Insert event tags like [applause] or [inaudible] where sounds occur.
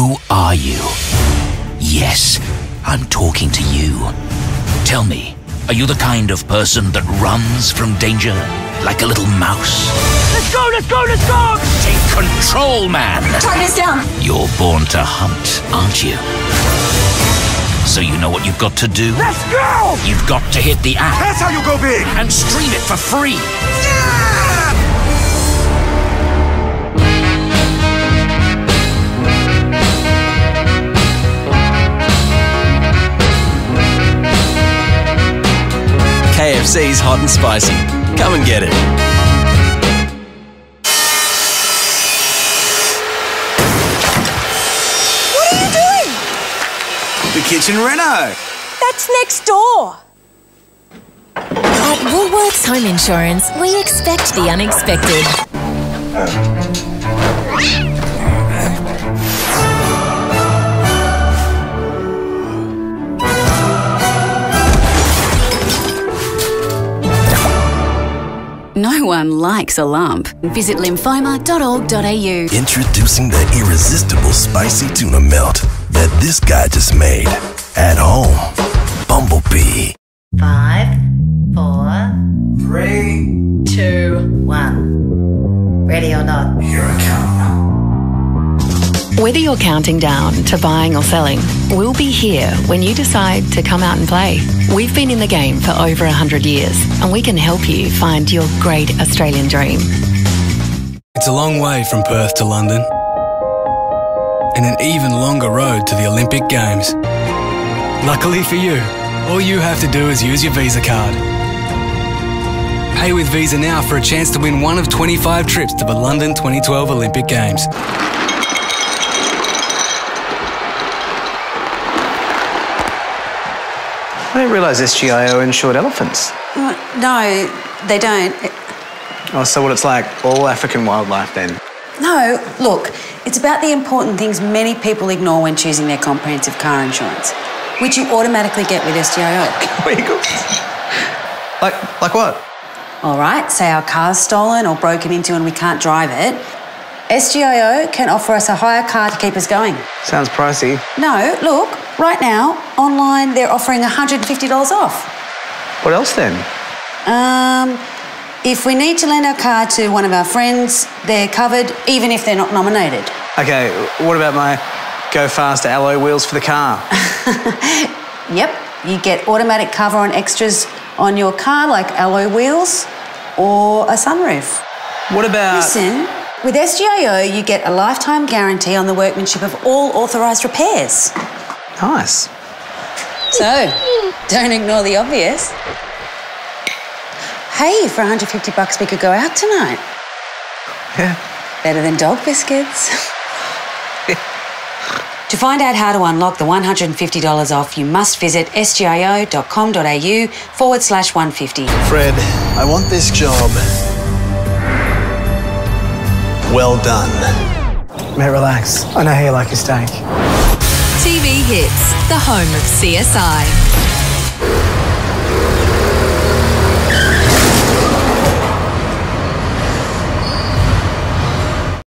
Who are you? Yes, I'm talking to you. Tell me, are you the kind of person that runs from danger like a little mouse? Let's go, let's go, let's go! Take control, man! Target's down. You're born to hunt, aren't you? So you know what you've got to do? Let's go! You've got to hit the app That's how you go big! and stream it for free. KFC's hot and spicy. Come and get it. What are you doing? The kitchen reno. That's next door. At Woolworths Home Insurance, we expect the unexpected. One likes a lump. Visit lymphoma.org.au. Introducing the irresistible spicy tuna melt that this guy just made at home. Bumblebee. Five, four, Three. two, one. Ready or not? Whether you're counting down to buying or selling, we'll be here when you decide to come out and play. We've been in the game for over 100 years and we can help you find your great Australian dream. It's a long way from Perth to London, and an even longer road to the Olympic Games. Luckily for you, all you have to do is use your Visa card. Pay with Visa now for a chance to win one of 25 trips to the London 2012 Olympic Games. I didn't realise SGIO insured elephants. No, they don't. Oh, so what it's like all African wildlife then? No, look, it's about the important things many people ignore when choosing their comprehensive car insurance, which you automatically get with SGIO. [laughs] Like, like what? All right, say our car's stolen or broken into and we can't drive it. SGIO can offer us a hire car to keep us going. Sounds pricey. No, look, right now, online they're offering $150 off. What else then? Um, if we need to lend our car to one of our friends, they're covered even if they're not nominated. Okay, what about my go fast alloy wheels for the car? [laughs] Yep, you get automatic cover on extras on your car like alloy wheels or a sunroof. What about. Listen, with SGIO, you get a lifetime guarantee on the workmanship of all authorised repairs. Nice. So, don't ignore the obvious. Hey, for 150 bucks, we could go out tonight. Yeah. Better than dog biscuits. to find out how to unlock the $150 off, you must visit sgio.com.au forward slash 150. Fred, I want this job. Well done. Mate, relax. I know how you like your steak. TV Hits, the home of CSI.